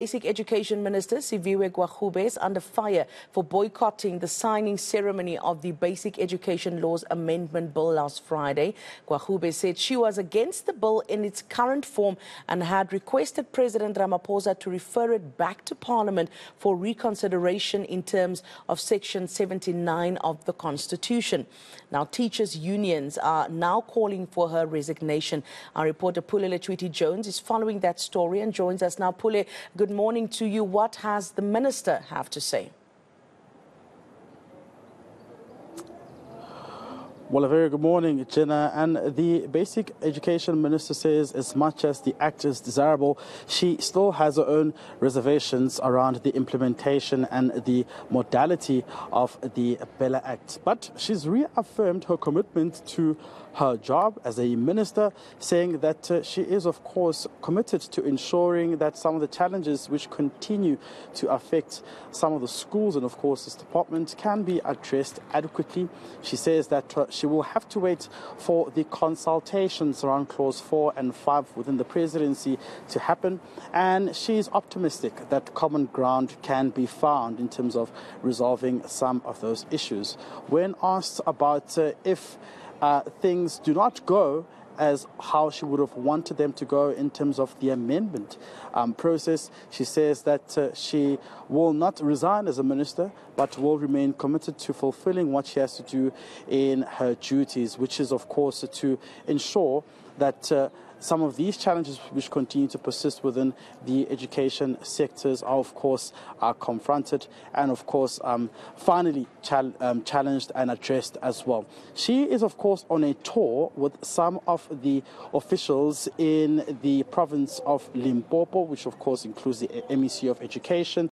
Basic Education Minister Siviwe Gwarube is under fire for boycotting the signing ceremony of the Basic Education Laws Amendment Bill last Friday. Gwarube said she was against the bill in its current form and had requested President Ramaphosa to refer it back to Parliament for reconsideration in terms of Section 79 of the Constitution. Now, teachers' unions are now calling for her resignation. Our reporter Pule Letshwiti-Jones is following that story and joins us now. Pule, good Good morning to you. What has the minister have to say? Well, a very good morning, Jenna. And the Basic Education Minister says, as much as the act is desirable, she still has her own reservations around the implementation and the modality of the BELA Act. But she's reaffirmed her commitment to her job as a minister, saying that uh, she is, of course, committed to ensuring that some of the challenges which continue to affect some of the schools and, of course, this department can be addressed adequately. She says that uh, she will have to wait for the consultations around Clause 4 and 5 within the presidency to happen. And she is optimistic that common ground can be found in terms of resolving some of those issues. When asked about uh, if uh, things do not go as how she would have wanted them to go in terms of the amendment um, process. She says that uh, she will not resign as a minister, but will remain committed to fulfilling what she has to do in her duties, which is, of course, to ensure that. Uh, some of these challenges which continue to persist within the education sectors are, of course, are confronted and, of course, um, finally chal- um, challenged and addressed as well. She is, of course, on a tour with some of the officials in the province of Limpopo, which, of course, includes the MEC of Education,